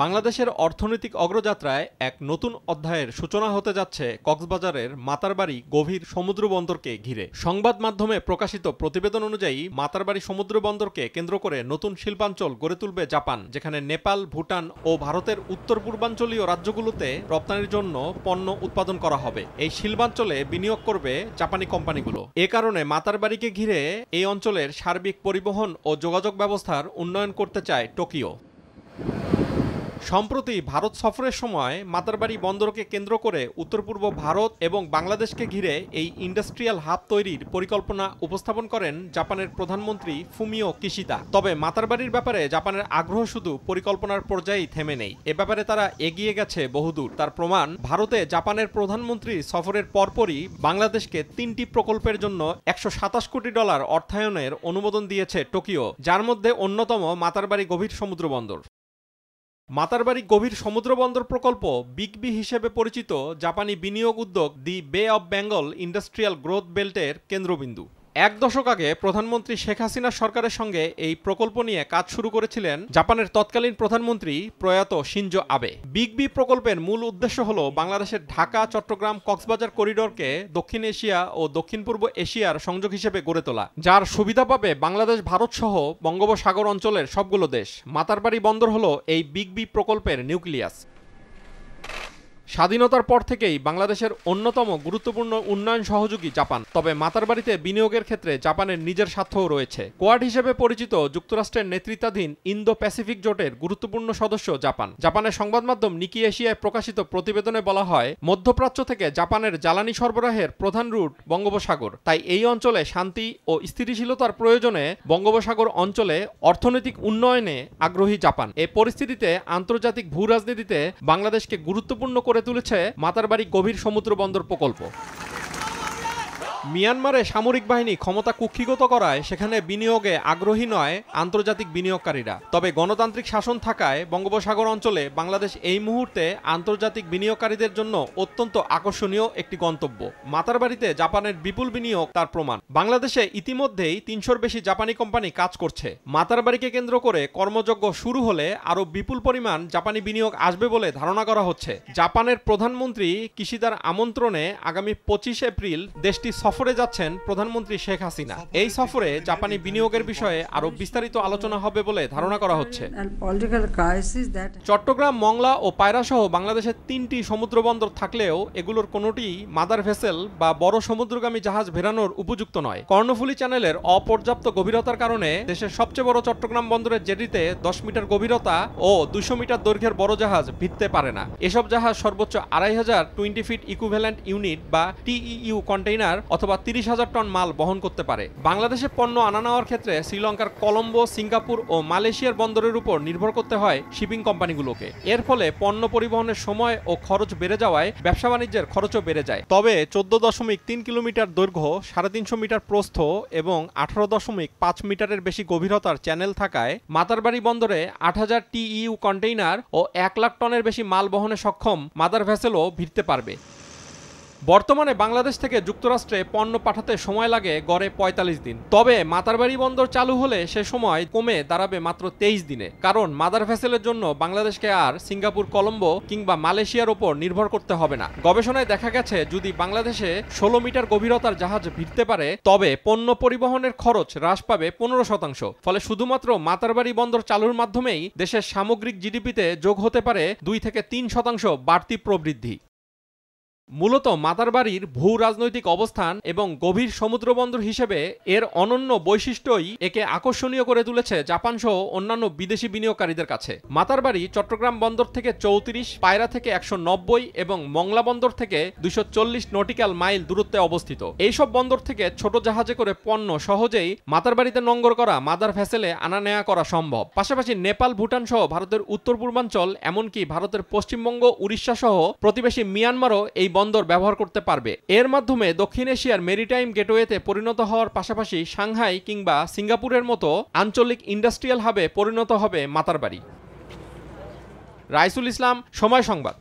বাংলাদেশের অর্থনৈতিক অগ্রযাত্রায় এক নতুন অধ্যায়ের সূচনা হতে যাচ্ছে কক্সবাজারের মাতারবাড়ি গভীর সমুদ্র বন্দরকে ঘিরে। সংবাদ মাধ্যমে প্রকাশিত প্রতিবেদন অনুযায়ী মাতারবাড়ি সমুদ্র বন্দরকে কেন্দ্র করে নতুন শিল্পাঞ্চল গড়ে তুলবে জাপান, যেখানে নেপাল, ভুটান ও ভারতের উত্তর পূর্বাঞ্চলীয় রাজ্যগুলোতে রপ্তানির জন্য পণ্য উৎপাদন করা হবে। এই শিল্পাঞ্চলে বিনিয়োগ করবে জাপানি কোম্পানিগুলো। এ কারণে মাতারবাড়িকে ঘিরে এই অঞ্চলের সার্বিক পরিবহন ও যোগাযোগ ব্যবস্থার উন্নয়ন করতে চায় টোকিও। সম্প্রতি ভারত সফরের সময় মাতারবাড়ি বন্দরকে কেন্দ্র করে উত্তর পূর্ব ভারত এবং বাংলাদেশকে ঘিরে এই ইন্ডাস্ট্রিয়াল হাব তৈরির পরিকল্পনা উপস্থাপন করেন জাপানের প্রধানমন্ত্রী ফুমিও কিশিতা। তবে মাতারবাড়ির ব্যাপারে জাপানের আগ্রহ শুধু পরিকল্পনার পর্যায়েই থেমে নেই। এ ব্যাপারে তারা এগিয়ে গেছে বহুদূর। তার প্রমাণ, ভারতে জাপানের প্রধানমন্ত্রী সফরের পরপরই বাংলাদেশকে তিনটি প্রকল্পের জন্য একশো সাতাশ কোটি ডলার অর্থায়নের অনুমোদন দিয়েছে টোকিও, যার মধ্যে অন্যতম মাতারবাড়ি গভীর সমুদ্র বন্দর। মাতারবাড়ি গভীর সমুদ্রবন্দর প্রকল্প বিগবি হিসেবে পরিচিত জাপানি বিনিয়োগ উদ্যোগ দি বে অব বেঙ্গল ইন্ডাস্ট্রিয়াল গ্রোথ বেল্টের কেন্দ্রবিন্দু। এক দশক আগে প্রধানমন্ত্রী শেখ হাসিনা সরকারের সঙ্গে এই প্রকল্প নিয়ে কাজ শুরু করেছিলেন জাপানের তৎকালীন প্রধানমন্ত্রী প্রয়াত সিনজো আবে। বিগ বি প্রকল্পের মূল উদ্দেশ্য হল বাংলাদেশের ঢাকা, চট্টগ্রাম, কক্সবাজার করিডোরকে দক্ষিণ এশিয়া ও দক্ষিণ পূর্ব এশিয়ার সংযোগ হিসেবে গড়ে তোলা, যার সুবিধা পাবে বাংলাদেশ, ভারত সহ বঙ্গোপসাগর অঞ্চলের সবগুলো দেশ। মাতারবাড়ি বন্দর হল এই বিগ বি প্রকল্পের নিউক্লিয়াস। স্বাধীনতার পর থেকেই বাংলাদেশের অন্যতম গুরুত্বপূর্ণ উন্নয়ন সহযোগী জাপান। তবে মাতারবাড়িতে বিনিয়োগের ক্ষেত্রে জাপানের নিজের স্বার্থও রয়েছে। কোয়াড হিসেবে পরিচিত যুক্তরাষ্ট্রের নেতৃত্বাধীন ইন্দো প্যাসিফিক জোটের গুরুত্বপূর্ণ সদস্য জাপান। জাপানের সংবাদ মাধ্যম নিকি এশিয়ায় প্রকাশিত প্রতিবেদনে বলা হয়, মধ্যপ্রাচ্য থেকে জাপানের জ্বালানি সরবরাহের প্রধান রুট বঙ্গোপসাগর। তাই এই অঞ্চলে শান্তি ও স্থিতিশীলতার প্রয়োজনে বঙ্গোপসাগর অঞ্চলে অর্থনৈতিক উন্নয়নে আগ্রহী জাপান। এ পরিস্থিতিতে আন্তর্জাতিক ভূ রাজনীতিতে বাংলাদেশকে গুরুত্বপূর্ণ করে তুলেছে মাতারবাড়ি গভীর সমুদ্র বন্দর প্রকল্প। মিয়ানমারে সামরিক বাহিনী ক্ষমতা কুক্ষিগত করায় সেখানে বিনিয়োগে আগ্রহী নয় আন্তর্জাতিক বিনিয়োগকারীরা। তবে গণতান্ত্রিক শাসন থাকায় বঙ্গোপসাগর অঞ্চলে বাংলাদেশ এই মুহূর্তে আন্তর্জাতিক বিনিয়োগকারীদের জন্য অত্যন্ত আকর্ষণীয় একটি গন্তব্য। মাতারবাড়িতে জাপানের বিপুল বিনিয়োগ তার প্রমাণ। বাংলাদেশে ইতিমধ্যেই তিনশোর বেশি জাপানি কোম্পানি কাজ করছে। মাতারবাড়িকে কেন্দ্র করে কর্মযজ্ঞ শুরু হলে আরও বিপুল পরিমাণ জাপানি বিনিয়োগ আসবে বলে ধারণা করা হচ্ছে। জাপানের প্রধানমন্ত্রী কিশিদার আমন্ত্রণে আগামী পঁচিশ এপ্রিল দেশটি সফরে যাচ্ছেন প্রধানমন্ত্রী শেখ হাসিনা। এই সফরে জাপানি বিনিয়োগের বিষয়ে আরও বিস্তারিত আলোচনা হবে বলে ধারণা করা হচ্ছে। চট্টগ্রাম, মংলা ও পায়রা সহ বাংলাদেশের তিনটি সমুদ্র বন্দর থাকলেও এগুলোর কোনোটি মাদার ভেসেল বা বড় সমুদ্রগামী জাহাজ ভেরানোর উপযুক্ত নয়। কর্ণফুলী চ্যানেলের অপর্যাপ্ত গভীরতার কারণে দেশের সবচেয়ে বড় চট্টগ্রাম বন্দরের জেটিতে দশ মিটার গভীরতা ও দুশো মিটার দৈর্ঘ্যের বড় জাহাজ ভিড়তে পারে না। এসব জাহাজ সর্বোচ্চ আড়াই হাজার টোয়েন্টি ফিট ইকুভ্যালেন্ট ইউনিট বা টিইইউ কন্টেইনার অথবা তিরিশ হাজার টন মাল বহন করতে পারে। বাংলাদেশে পণ্য আনা নেওয়ার ক্ষেত্রে শ্রীলঙ্কার কলম্বো, সিঙ্গাপুর ও মালয়েশিয়ার বন্দরের উপর নির্ভর করতে হয় শিপিং কোম্পানিগুলোকে। এর ফলে পণ্য পরিবহনের সময় ও খরচ বেড়ে যাওয়ায় ব্যবসা বাণিজ্যের খরচও বেড়ে যায়। তবে চোদ্দ দশমিক তিন কিলোমিটার দৈর্ঘ্য, সাড়ে তিনশো মিটার প্রস্থ এবং আঠারো দশমিক পাঁচ মিটারের বেশি গভীরতার চ্যানেল থাকায় মাতারবাড়ি বন্দরে আট হাজার টিইউ কন্টেইনার ও এক লাখ টনের বেশি মাল বহনে সক্ষম মাদার ভেসেলও ভিড়তে পারবে। বর্তমানে বাংলাদেশ থেকে যুক্তরাষ্ট্রে পণ্য পাঠাতে সময় লাগে গড়ে পঁয়তাল্লিশ দিন। তবে মাতারবাড়ি বন্দর চালু হলে সে সময় কমে দাঁড়াবে মাত্র তেইশ দিনে। কারণ মাদার ভেসেলের জন্য বাংলাদেশকে আর সিঙ্গাপুর, কলম্বো কিংবা মালয়েশিয়ার ওপর নির্ভর করতে হবে না। গবেষণায় দেখা গেছে, যদি বাংলাদেশে ষোলো মিটার গভীরতার জাহাজ ভিড়তে পারে, তবে পণ্য পরিবহনের খরচ হ্রাস পাবে পনেরো শতাংশ। ফলে শুধুমাত্র মাতারবাড়ি বন্দর চালুর মাধ্যমেই দেশের সামগ্রিক জিডিপিতে যোগ হতে পারে দুই থেকে তিন শতাংশ বাড়তি প্রবৃদ্ধি। মূলত মাতারবাড়ির ভূ রাজনৈতিক অবস্থান এবং গভীর সমুদ্রবন্দর হিসেবে এর অনন্য বৈশিষ্ট্যই একে আকর্ষণীয় করে তুলেছে জাপান সহ অন্যান্য বিদেশি বিনিয়োগকারীদের কাছে। মাতারবাড়ি চট্টগ্রাম বন্দর থেকে চৌত্রিশ, পায়রা থেকে একশো নব্বই এবং মংলা বন্দর থেকে চল্লিশ নটিক্যাল মাইল দূরত্বে অবস্থিত। এইসব বন্দর থেকে ছোট জাহাজে করে পণ্য সহজেই মাতারবাড়িতে নঙ্গর করা, মাদার ভেসেলে আনা নেয়া করা সম্ভব। পাশাপাশি নেপাল, ভুটান সহ ভারতের উত্তর পূর্বাঞ্চল এমনকি ভারতের পশ্চিমবঙ্গ, উড়িষ্যা সহ প্রতিবেশী মিয়ানমারও এই বন্দর ব্যবহার করতে পারবে। এর মাধ্যমে দক্ষিণ এশিয়ার মেরিটাইম গেটওয়েতে পরিণত হওয়ার পাশাপাশি সাংহাই কিংবা সিঙ্গাপুরের মতো আঞ্চলিক ইন্ডাস্ট্রিয়াল হাবে পরিণত হবে মাতারবাড়ি রাইসুল ইসলাম, সময় সংবাদ।